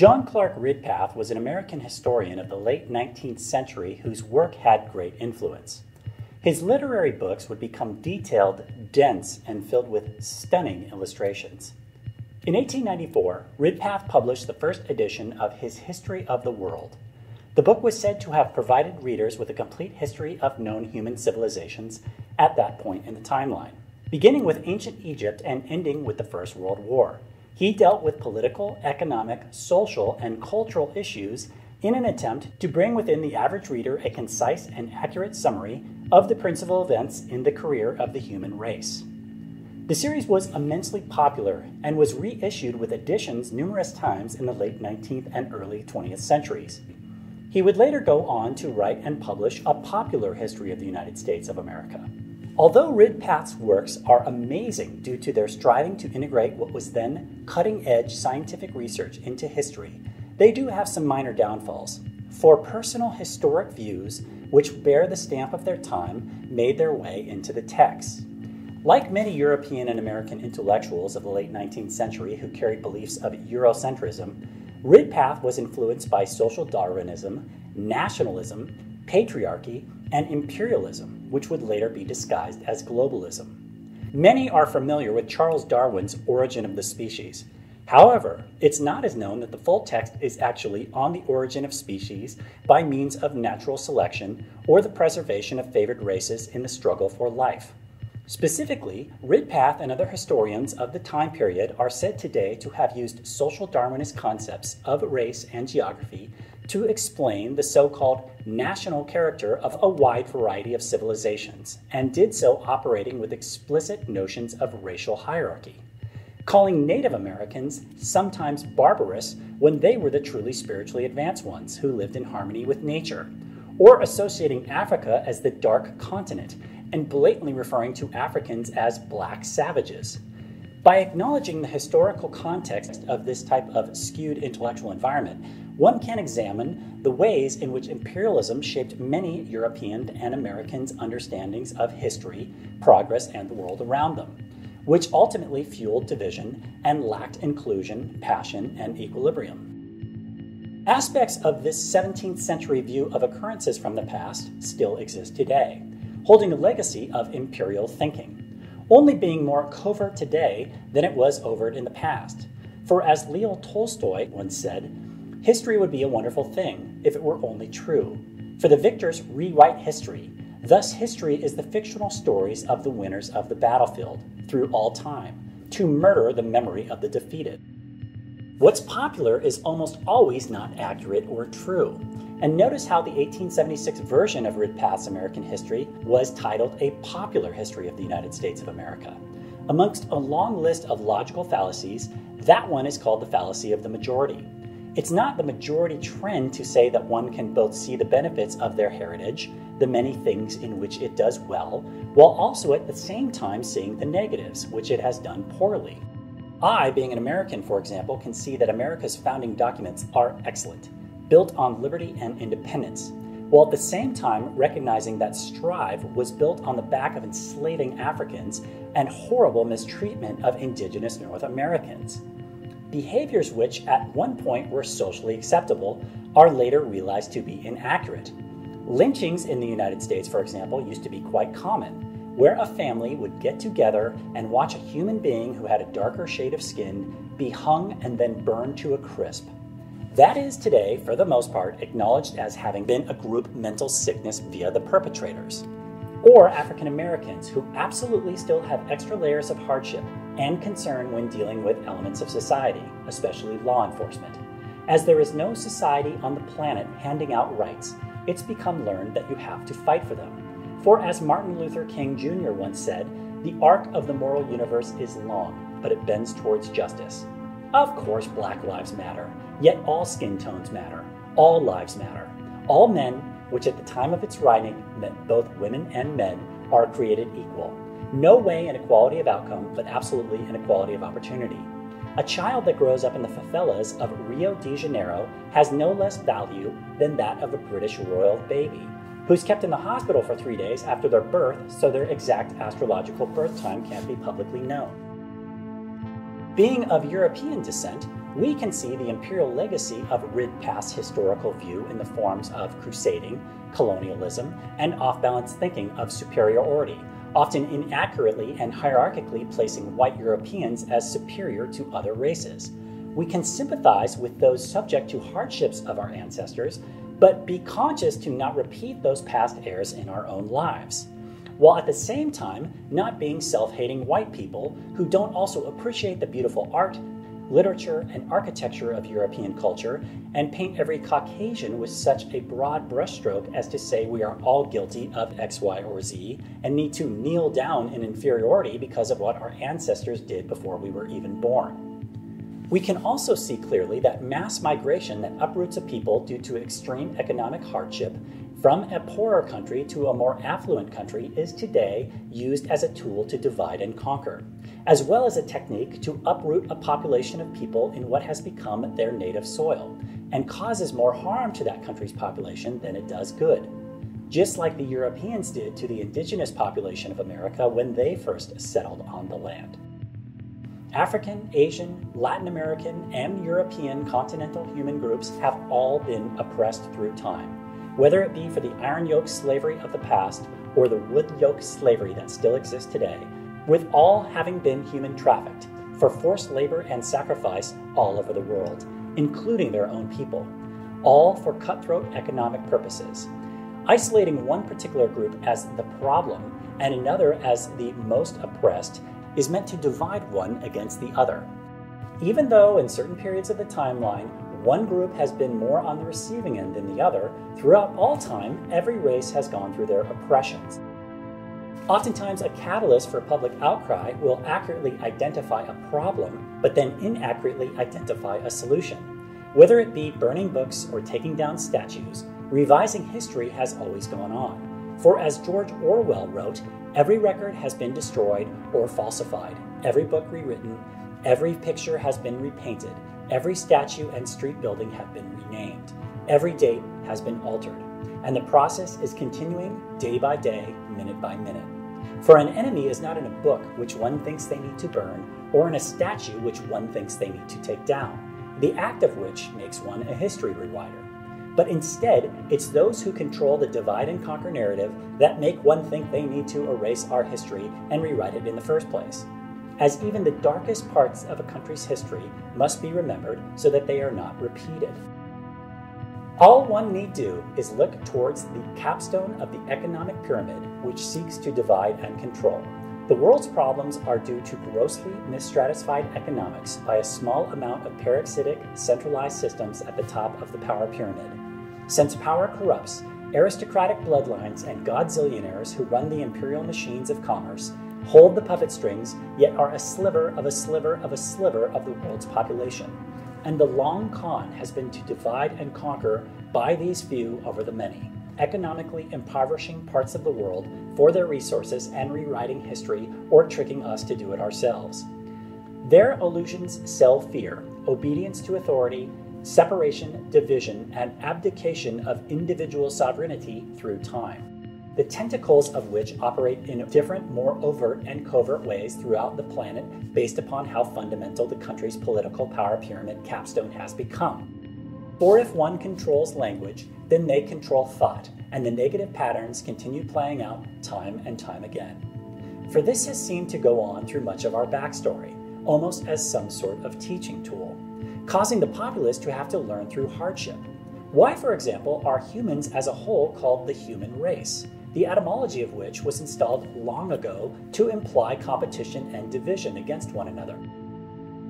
John Clark Ridpath was an American historian of the late 19th century whose work had great influence. His literary books would become detailed, dense, and filled with stunning illustrations. In 1894, Ridpath published the first edition of his History of the World. The book was said to have provided readers with a complete history of known human civilizations at that point in the timeline, beginning with ancient Egypt and ending with the First World War. He dealt with political, economic, social, and cultural issues in an attempt to bring within the average reader a concise and accurate summary of the principal events in the career of the human race. The series was immensely popular and was reissued with additions numerous times in the late 19th and early 20th centuries. He would later go on to write and publish a popular history of the United States of America. Although Ridpath's works are amazing due to their striving to integrate what was then cutting edge scientific research into history, they do have some minor downfalls. For personal historic views, which bear the stamp of their time, made their way into the text. Like many European and American intellectuals of the late 19th century who carried beliefs of Eurocentrism, Ridpath was influenced by social Darwinism, nationalism, patriarchy, and imperialism, which would later be disguised as globalism. Many are familiar with Charles Darwin's Origin of the Species. However, it's not as known that the full text is actually on the origin of species by means of natural selection or the preservation of favored races in the struggle for life. Specifically, Ridpath and other historians of the time period are said today to have used social Darwinist concepts of race and geography to explain the so called national character of a wide variety of civilizations, and did so operating with explicit notions of racial hierarchy. Calling Native Americans sometimes barbarous when they were the truly spiritually advanced ones who lived in harmony with nature, or associating Africa as the dark continent and blatantly referring to Africans as black savages. By acknowledging the historical context of this type of skewed intellectual environment, one can examine the ways in which imperialism shaped many European and Americans' understandings of history, progress, and the world around them, which ultimately fueled division and lacked inclusion, passion, and equilibrium. Aspects of this 17th century view of occurrences from the past still exist today holding a legacy of imperial thinking, only being more covert today than it was overt in the past. For as Leo Tolstoy once said, history would be a wonderful thing if it were only true. For the victors rewrite history. Thus, history is the fictional stories of the winners of the battlefield through all time, to murder the memory of the defeated. What's popular is almost always not accurate or true. And notice how the 1876 version of Ridpath's American history was titled A Popular History of the United States of America. Amongst a long list of logical fallacies, that one is called the fallacy of the majority. It's not the majority trend to say that one can both see the benefits of their heritage, the many things in which it does well, while also at the same time seeing the negatives, which it has done poorly. I, being an American, for example, can see that America's founding documents are excellent built on liberty and independence, while at the same time recognizing that Strive was built on the back of enslaving Africans and horrible mistreatment of indigenous North Americans. Behaviors which at one point were socially acceptable are later realized to be inaccurate. Lynchings in the United States, for example, used to be quite common, where a family would get together and watch a human being who had a darker shade of skin be hung and then burned to a crisp. That is today, for the most part, acknowledged as having been a group mental sickness via the perpetrators. Or African Americans who absolutely still have extra layers of hardship and concern when dealing with elements of society, especially law enforcement. As there is no society on the planet handing out rights, it's become learned that you have to fight for them. For as Martin Luther King Jr. once said, the arc of the moral universe is long, but it bends towards justice. Of course, Black Lives Matter, yet all skin tones matter, all lives matter. All men, which at the time of its writing meant both women and men, are created equal. No way an equality of outcome, but absolutely an equality of opportunity. A child that grows up in the favelas of Rio de Janeiro has no less value than that of a British royal baby, who's kept in the hospital for three days after their birth so their exact astrological birth time can't be publicly known. Being of European descent, we can see the imperial legacy of rid past historical view in the forms of crusading, colonialism, and off balance thinking of superiority, often inaccurately and hierarchically placing white Europeans as superior to other races. We can sympathize with those subject to hardships of our ancestors, but be conscious to not repeat those past errors in our own lives while at the same time not being self hating white people who don't also appreciate the beautiful art, literature, and architecture of European culture and paint every Caucasian with such a broad brushstroke as to say we are all guilty of X, Y, or Z and need to kneel down in inferiority because of what our ancestors did before we were even born. We can also see clearly that mass migration that uproots a people due to extreme economic hardship from a poorer country to a more affluent country is today used as a tool to divide and conquer, as well as a technique to uproot a population of people in what has become their native soil, and causes more harm to that country's population than it does good. Just like the Europeans did to the indigenous population of America when they first settled on the land. African, Asian, Latin American, and European continental human groups have all been oppressed through time whether it be for the iron yoke slavery of the past or the wood yoke slavery that still exists today, with all having been human trafficked for forced labor and sacrifice all over the world, including their own people, all for cutthroat economic purposes. Isolating one particular group as the problem and another as the most oppressed is meant to divide one against the other. Even though in certain periods of the timeline one group has been more on the receiving end than the other, throughout all time, every race has gone through their oppressions. Oftentimes, a catalyst for public outcry will accurately identify a problem, but then inaccurately identify a solution. Whether it be burning books or taking down statues, revising history has always gone on. For as George Orwell wrote, every record has been destroyed or falsified, every book rewritten, every picture has been repainted, Every statue and street building have been renamed. Every date has been altered. And the process is continuing day by day, minute by minute. For an enemy is not in a book which one thinks they need to burn, or in a statue which one thinks they need to take down, the act of which makes one a history rewriter. But instead, it's those who control the divide and conquer narrative that make one think they need to erase our history and rewrite it in the first place as even the darkest parts of a country's history must be remembered so that they are not repeated. All one need do is look towards the capstone of the economic pyramid which seeks to divide and control. The world's problems are due to grossly misstratified economics by a small amount of parasitic, centralized systems at the top of the power pyramid. Since power corrupts, aristocratic bloodlines and godzillionaires who run the imperial machines of commerce hold the puppet strings, yet are a sliver of a sliver of a sliver of the world's population. And the long con has been to divide and conquer by these few over the many, economically impoverishing parts of the world for their resources and rewriting history or tricking us to do it ourselves. Their illusions sell fear, obedience to authority, separation, division, and abdication of individual sovereignty through time the tentacles of which operate in different, more overt and covert ways throughout the planet based upon how fundamental the country's political power pyramid capstone has become. For if one controls language, then they control thought, and the negative patterns continue playing out time and time again. For this has seemed to go on through much of our backstory, almost as some sort of teaching tool, causing the populace to have to learn through hardship. Why, for example, are humans as a whole called the human race? The etymology of which was installed long ago to imply competition and division against one another.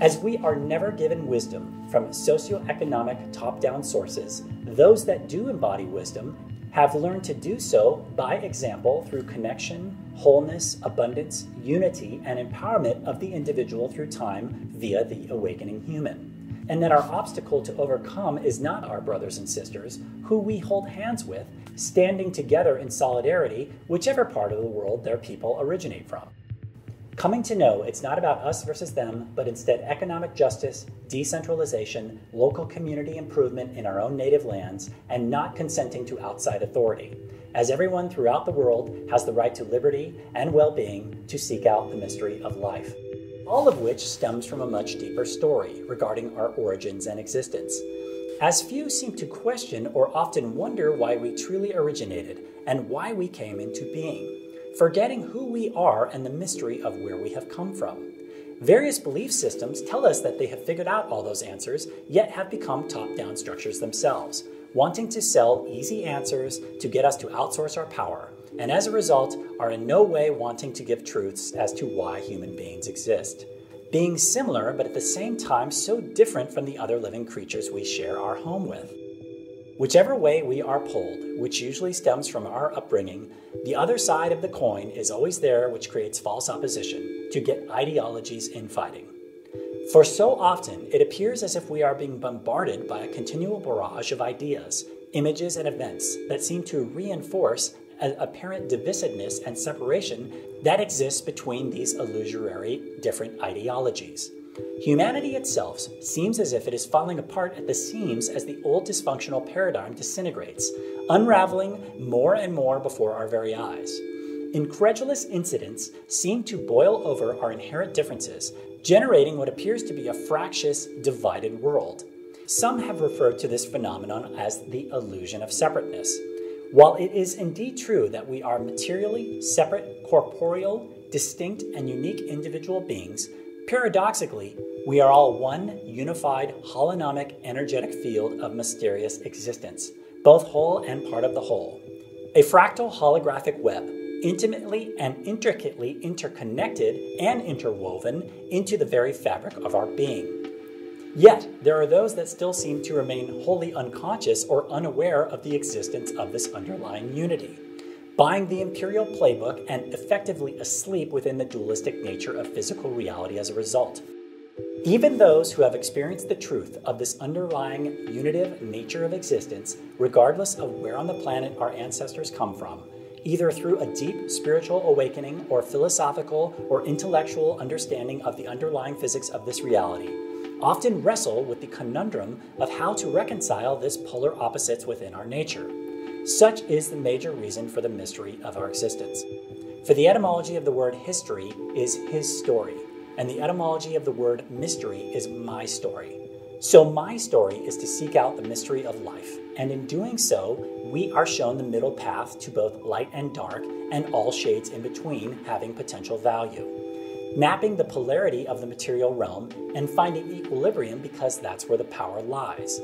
As we are never given wisdom from socioeconomic top down sources, those that do embody wisdom have learned to do so by example through connection, wholeness, abundance, unity, and empowerment of the individual through time via the awakening human and that our obstacle to overcome is not our brothers and sisters, who we hold hands with, standing together in solidarity, whichever part of the world their people originate from. Coming to know it's not about us versus them, but instead economic justice, decentralization, local community improvement in our own native lands, and not consenting to outside authority, as everyone throughout the world has the right to liberty and well being to seek out the mystery of life. All of which stems from a much deeper story regarding our origins and existence. As few seem to question or often wonder why we truly originated and why we came into being, forgetting who we are and the mystery of where we have come from. Various belief systems tell us that they have figured out all those answers, yet have become top down structures themselves, wanting to sell easy answers to get us to outsource our power, and as a result, are in no way wanting to give truths as to why human beings exist. Being similar, but at the same time so different from the other living creatures we share our home with. Whichever way we are pulled, which usually stems from our upbringing, the other side of the coin is always there, which creates false opposition to get ideologies infighting. For so often, it appears as if we are being bombarded by a continual barrage of ideas, images, and events that seem to reinforce apparent divisiveness and separation that exists between these illusory different ideologies. Humanity itself seems as if it is falling apart at the seams as the old dysfunctional paradigm disintegrates, unraveling more and more before our very eyes. Incredulous incidents seem to boil over our inherent differences, generating what appears to be a fractious, divided world. Some have referred to this phenomenon as the illusion of separateness. While it is indeed true that we are materially separate, corporeal, distinct, and unique individual beings, paradoxically, we are all one unified holonomic energetic field of mysterious existence, both whole and part of the whole. A fractal holographic web, intimately and intricately interconnected and interwoven into the very fabric of our being. Yet, there are those that still seem to remain wholly unconscious or unaware of the existence of this underlying unity, buying the imperial playbook and effectively asleep within the dualistic nature of physical reality as a result. Even those who have experienced the truth of this underlying unitive nature of existence, regardless of where on the planet our ancestors come from, either through a deep spiritual awakening or philosophical or intellectual understanding of the underlying physics of this reality, often wrestle with the conundrum of how to reconcile this polar opposites within our nature. Such is the major reason for the mystery of our existence. For the etymology of the word history is his story, and the etymology of the word mystery is my story. So, my story is to seek out the mystery of life, and in doing so, we are shown the middle path to both light and dark, and all shades in between having potential value mapping the polarity of the material realm and finding equilibrium because that's where the power lies.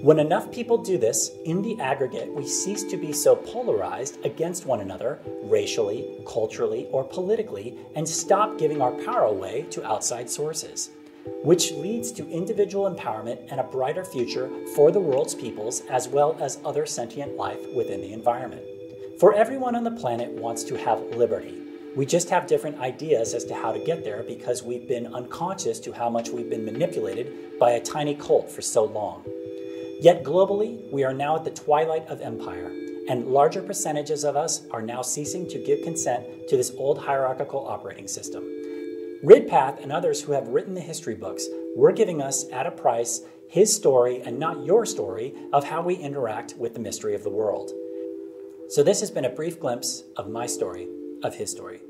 When enough people do this, in the aggregate, we cease to be so polarized against one another, racially, culturally, or politically, and stop giving our power away to outside sources, which leads to individual empowerment and a brighter future for the world's peoples as well as other sentient life within the environment. For everyone on the planet wants to have liberty, we just have different ideas as to how to get there because we've been unconscious to how much we've been manipulated by a tiny cult for so long. Yet globally, we are now at the twilight of empire, and larger percentages of us are now ceasing to give consent to this old hierarchical operating system. Ridpath and others who have written the history books were giving us, at a price, his story and not your story of how we interact with the mystery of the world. So, this has been a brief glimpse of my story of his story.